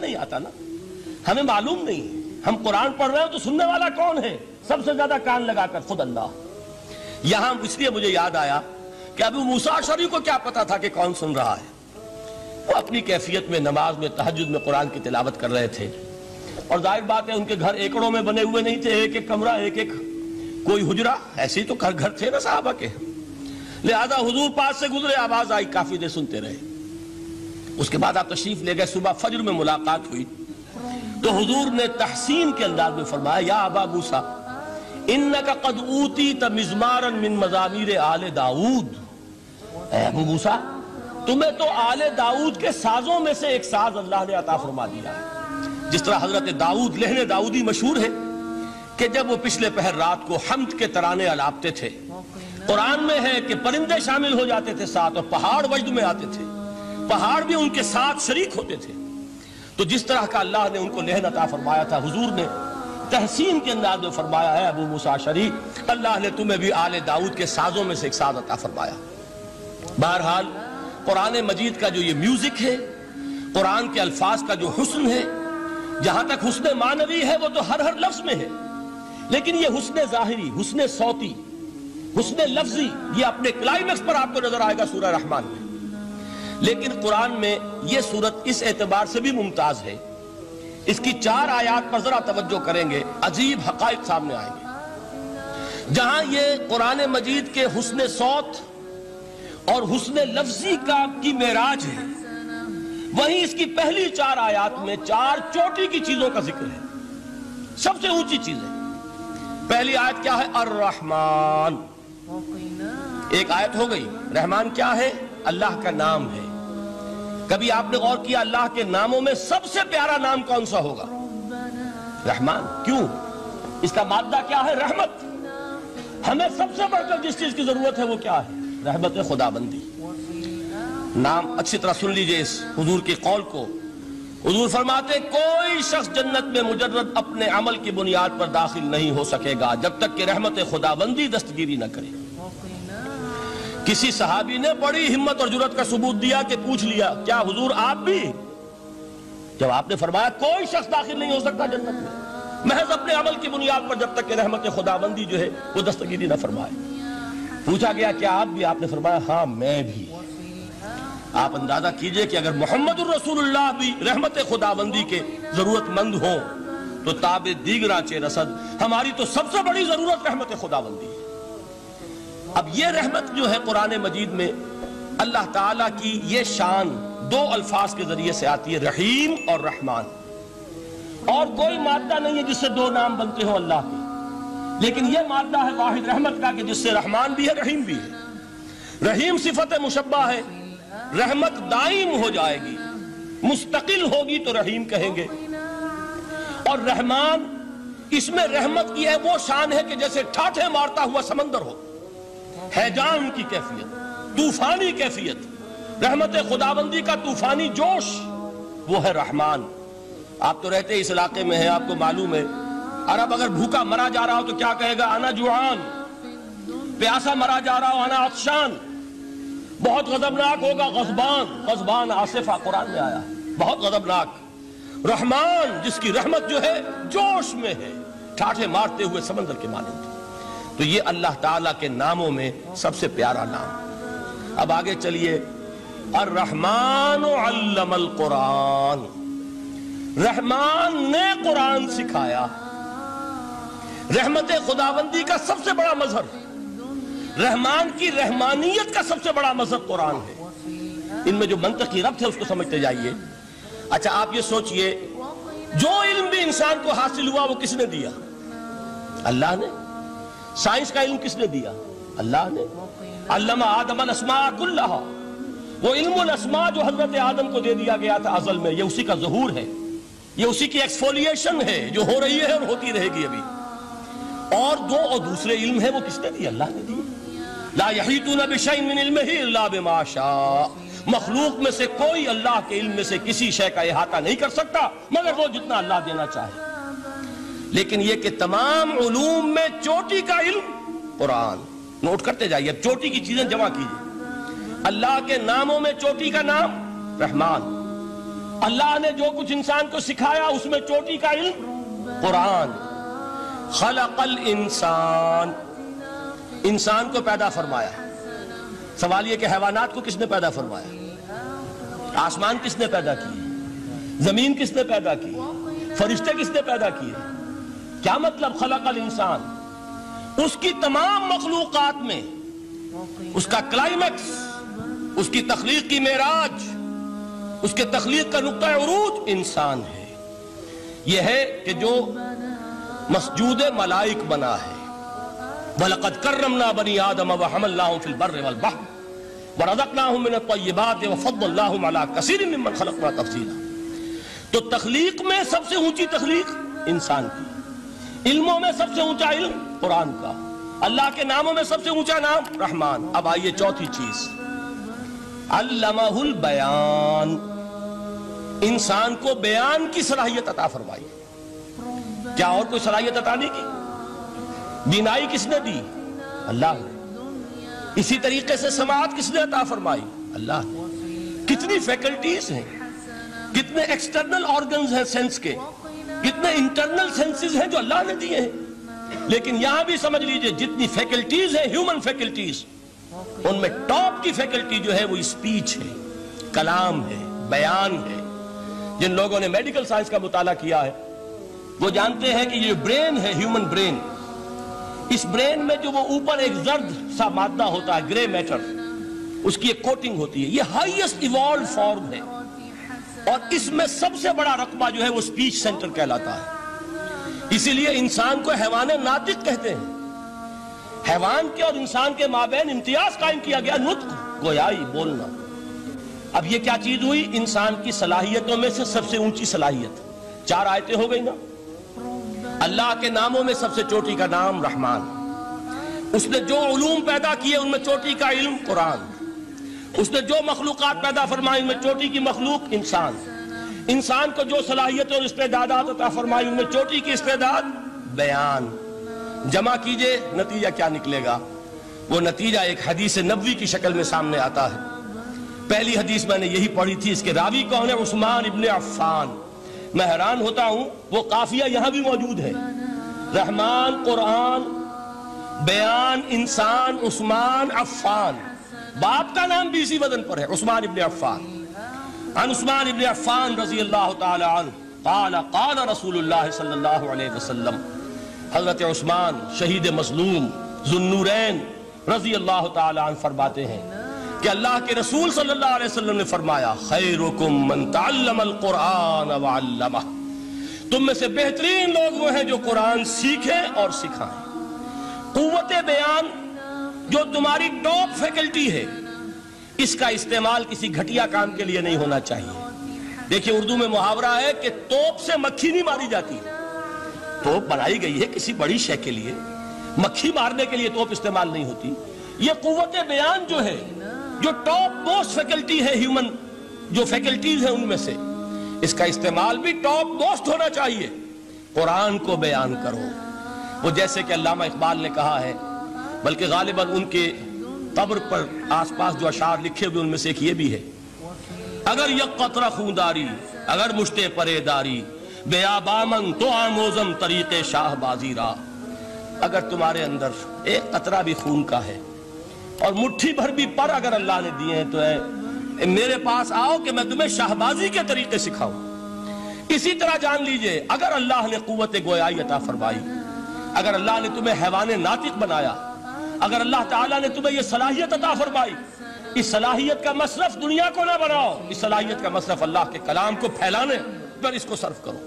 नहीं आता ना? हमें मालूम नहीं हम कुरान पढ़ रहे हो तो सुनने वाला कौन है? सबसे ज़्यादा कान लगाकर, खुद अल्लाह। यहाँ इसलिए मुझे याद आया कि अभी मूसा शरीफ को क्या पता था कि कौन सुन रहा है? वो अपनी कैफियत में, नमाज़ में तहजद में कुरान की तिलावत कर रहे थे। और ज़ाहिर बात है, उनके घर एकड़ों में बने हुए नहीं थे एक एक कमरा एक एक कोई हुजरा? ऐसे ही तो घर घर थे ना साहबा के। लिहाजा हुजूर पास से गुजरे आवाज़ आई काफ़ी देर सुनते रहे। उसके बाद आप तशरीफ़ ले गए, सुबह फजर में मुलाकात हुई। तो हुजूर ने तहसीन के अंदाज में फरमाया, या अबा मूसा इन का कदूती तमिजमारन मिन मजामिर आले दाऊद। अबू मूसा, तुम्हें तो आले दाऊद के साजों में से एक साज अल्लाह ने अता फरमा दिया जिस तरह हज़रत दाऊद, लहने दाऊदी मशहूर है कि जब वो पिछले पहर रात को हमद के तराने अलापते थे, कुरान में है कि परिंदे शामिल हो जाते थे साथ और पहाड़ वजद में आते थे। पहाड़ भी उनके साथ शरीक होते थे। तो जिस तरह का अल्लाह ने उनको लहन अता फरमाया था, हुजूर ने तहसीन के अंदाज में फरमाया है, अबू मूसा शरीफ अल्लाह ने तुम्हें भी आले दाऊद के साजों में से एक साज अता फरमाया। बहरहाल, कुरान मजीद का जो ये म्यूज़िक है, कुरान के अल्फाज का जो हुस्न है, जहाँ तक हुस्न मानवी है, वो तो हर हर लफ्ज में है। लेकिन ये हुसन जाहिरी, हुस्न सौती, हुस्न लफ्जी, ये अपने क्लाइमेक्स पर आपको नज़र आएगा सूरह रहमान में। लेकिन कुरान में यह सूरत इस एतबार से भी मुमताज़ है। इसकी चार आयात पर जरा तवज्जो करेंगे, अजीब हकाइक सामने आएँगे। जहाँ ये कुरान मजीद के हुसन सौत और हुसन लफ्जी का की मेराज है, वहीं इसकी पहली चार आयात में चार चोटी की चीज़ों का ज़िक्र है। सबसे ऊँची चीज़ है। पहली आयत क्या है? अर रहमान एक आयत हो गई। रहमान क्या है? अल्लाह का नाम है। कभी आपने गौर किया अल्लाह के नामों में सबसे प्यारा नाम कौन सा होगा? रहमान। क्यों? इसका मादा क्या है? रहमत। हमें सबसे बढ़कर जिस चीज़ की ज़रूरत है वो क्या है? रहमत खुदाबंदी। नाम अच्छी तरह सुन लीजिए इस हुजूर के कौल को। हुजूर फरमाते, कोई शख्स जन्नत में मुजर्रद अपने अमल की बुनियाद पर दाखिल नहीं हो सकेगा, जब तक कि रहमत खुदाबंदी दस्तगिरी न करे। किसी सहाबी ने बड़ी हिम्मत और ज़रूरत का सबूत दिया कि पूछ लिया, क्या हुजूर, आप भी? जब आपने फरमाया, कोई शख्स दाखिल नहीं हो सकता जन्नत में। महज अपने अमल की बुनियाद पर जब तक कि रहमत खुदाबंदी जो है, वो दस्तगिरी न फरमाए। पूछा गया, क्या आप भी? आपने फरमाया हाँ मैं भी। आप अंदाज़ा कीजिए कि अगर मोहम्मद भी रहमत खुदाबंदी के जरूरतमंद हो तो ताबे दीगरा चे रसद, हमारी तो सबसे बड़ी ज़रूरत रहमत खुदाबंदी है। अब ये रहमत जो है कुरान मजीद में अल्लाह ताला की ये शान दो अल्फाज के ज़रिए से आती है, रहीम और रहमान। और कोई मादा नहीं है जिससे दो नाम बनते हो अल्लाह के। लेकिन यह मादा है वाहिद रहमत का, कि जिससे रहमान भी है, रहीम भी है। रहीम सिफत मुशब्बा है रहमत दाइम हो जाएगी। मुस्तकिल होगी तो रहीम कहेंगे। और रहमान, इसमें रहमत की है वो शान है कि जैसे ठाठे मारता हुआ समंदर हो। हैजान की कैफियत, तूफानी कैफियत, रहमत खुदाबंदी का तूफानी जोश, वो है रहमान। आप तो रहते इस इलाके में है, आपको मालूम है। अरब अगर भूखा मरा जा रहा हो तो क्या कहेगा? आना जुआन, प्यासा मरा जा रहा हो आना अफशान। बहुत गजबनाक होगा गजबान। गजबान आसिफा कुरान में आया। बहुत गजबनाक। रहमान, जिसकी रहमत जो है, जोश में है। ठाठे मारते हुए समंदर के मानंद तो ये अल्लाह ताला के नामों में सबसे प्यारा नाम। अब आगे चलिए। अर रहमान कुरान। रहमान ने कुरान सिखाया। रहमत खुदाबंदी का सबसे बड़ा मजहर रहमान की रहमानियत का सबसे बड़ा मज़हब कुरान है। इनमें जो मंत्र की रब्त है उसको समझते जाइए। अच्छा आप ये सोचिए, जो इल्म भी इंसान को हासिल हुआ, वो किसने दिया? अल्लाह ने। साइंस का इल्म किसने दिया? अल्लाह ने। अल्लामा आदम असमाकुल्लाह वो इल्म जो हज़रत आदम को दे दिया गया था अजल में, ये उसी का जहूर है। ये उसी की एक्सफोलिएशन है, जो हो रही है और होती रहेगी अभी। और दो और दूसरे इल्म है, वो किसने दिया अल्लाह ने दिया ला यही नबिशन इल्म ही अल्लाह बेमाशा मखलूक में से कोई अल्लाह के इल्म में से किसी शय का अहाता नहीं कर सकता, मगर वो जितना अल्लाह देना चाहे। लेकिन यह कि तमाम उलूम में चोटी का इल्म, कुरान। नोट करते जाइए, अब चोटी की चीज़ें जमा कीजिए। अल्लाह के नामों में चोटी का नाम, रहमान। अल्लाह ने जो कुछ इंसान को सिखाया, उसमें चोटी का इल्म, कुरान। खलकल इंसान। इंसान को पैदा फरमाया। सवाल यह कि हैवानात को किसने पैदा फरमाया? आसमान किसने पैदा किए? ज़मीन किसने पैदा की? फरिश्ते किसने पैदा किए? क्या मतलब खलकल इंसान? उसकी तमाम मखलूकत में, उसका क्लाइमैक्स उसकी तखलीक की मेराज, उसके तखलीक का नुकता उरूज इंसान है। यह है कि जो मसजूद मलाइक बना है। वलकद करमना बनी आदम व हमल्लाहु फिल बर्र वल बहर। व रज़क़नाहुम मिन अत-तय्यिबात व फद्दलनाहुम अला कसीरिन मिम्मन खलक़ना तो तखलीक में सबसे ऊँची तखलीक इंसान की। इल्मों में सबसे ऊँचा इल्म कुरान का। अल्लाह के नामों में सबसे ऊँचा नाम रहमान। अब आइए चौथी चीज़। अल्लाहुल बयान। इंसान को बयान की सलाहियत अता फरमाई क्या और कोई सलाहियत अता नहीं की बिनाई किसने दी? अल्लाह ने। इसी तरीके से समाज किसने अता फरमाई? अल्लाह ने। कितनी फैकल्टीज हैं, कितने एक्सटर्नल ऑर्गन्स हैं सेंस के, कितने इंटरनल सेंसेस हैं जो अल्लाह ने दिए हैं। लेकिन यहाँ भी समझ लीजिए, जितनी फैकल्टीज है ह्यूमन फैकल्टीज उनमें टॉप की फैकल्टी जो है वो स्पीच है, कलाम है, बयान है। जिन लोगों ने मेडिकल साइंस का मुताला किया है, वो जानते हैं कि ये ब्रेन है ह्यूमन ब्रेन इस ब्रेन में जो वो ऊपर एक जर्द सा मादा होता है ग्रे मैटर उसकी एक कोटिंग होती है। ये हाईएस्ट इवॉल्व फॉर्म है। और इसमें सबसे बड़ा रकबा जो है वो स्पीच सेंटर कहलाता है। इसीलिए इंसान को हैवान नातिक कहते हैं। हैवान के और इंसान के माबेन इम्तियाज़ कायम किया गया नुत्क गोयाई, बोलना। अब ये क्या चीज़ हुई? इंसान की सलाहियतों में से सबसे ऊँची सलाहियत। चार आयतें हो गई ना? अल्लाह के नामों में सबसे चोटी का नाम रहमान। उसने जो उलूम पैदा किए, उनमें चोटी का इल्म कुरान। उसने जो मखलूकत पैदा फरमाई, उनमें चोटी की मखलूक इंसान। इंसान को जो सलाहियत और इस्तेदाद फरमाई, उनमें चोटी की इस्तेदाद बयान। जमा कीजिए, नतीजा क्या निकलेगा? वो नतीजा एक हदीस नबी की शक्ल में सामने आता है। पहली हदीस मैंने यही पढ़ी थी, इसके रावी कौन है? उस्मान इब्न अफ़ान। मैं हैरान होता हूँ, वो काफिया यहाँ भी मौजूद है। रहमान, कुरान, बयान, इंसान, उस्मान, अफ़ान। बाप का नाम भी इसी वज़न पर है, उस्मान इब्न अफ़ान। अन उस्मान इब्न अफ़ान रज़ी अल्लाह सल्लल्लाहु अलैहि वसल्लम। हज़रत उस्मान शहीद मजलूम जुन्नूरैन रज़ी अल्लाह फरमाते हैं कि अल्लाह के रसूल सल्लल्लाहु अलैहि वसल्लम ने फरमाया, खैरुकुम तुम में से बेहतरीन लोग वो हैं जो कुरान सीखें और सिखाएँ। कुव्वत बयान, जो तुम्हारी टॉप फैकल्टी है, इसका इस्तेमाल किसी घटिया काम के लिए नहीं होना चाहिए। देखिए, उर्दू में मुहावरा है कि तोप से मक्खी नहीं मारी जाती। तोप बनाई गई है किसी बड़ी शय के लिए। मक्खी मारने के लिए तोप इस्तेमाल नहीं होती। ये कुत बयान जो है जो टॉप मोस्ट फैकल्टी है ह्यूमन जो फैकल्टीज है उनमें से, इसका इस्तेमाल भी टॉप मोस्ट होना चाहिए। कुरान को बयान करो। वो जैसे कि अल्लामा इकबाल ने कहा है, बल्कि गालिबन उनके कब्र पर आसपास जो अशार लिखे हुए उनमें से एक ये भी है। अगर यह कतरा खूंदारी अगर मुश्ते परेदारी, बेआबामन तो आमोजम तरीके शाहबाजी रा अगर तुम्हारे अंदर एक कतरा भी खून का है और मुट्ठी भर भी पर अगर अल्लाह ने दिए हैं तो है। मेरे पास आओ कि मैं तुम्हें शाहबाजी के तरीके सिखाऊं। इसी तरह जान लीजिए, अगर अल्लाह ने कुत गोयाई अता फरमाई, अगर अल्लाह ने तुम्हें हैवान नातिक बनाया, अगर अल्लाह ताला ने तुम्हें यह सलाहियत अता फरमाई, इस सलाहियत का मसरफ दुनिया को ना बनाओ, इस सलाहियत का मसरफ अल्लाह के कलाम को फैलाने पर इसको सर्व करो।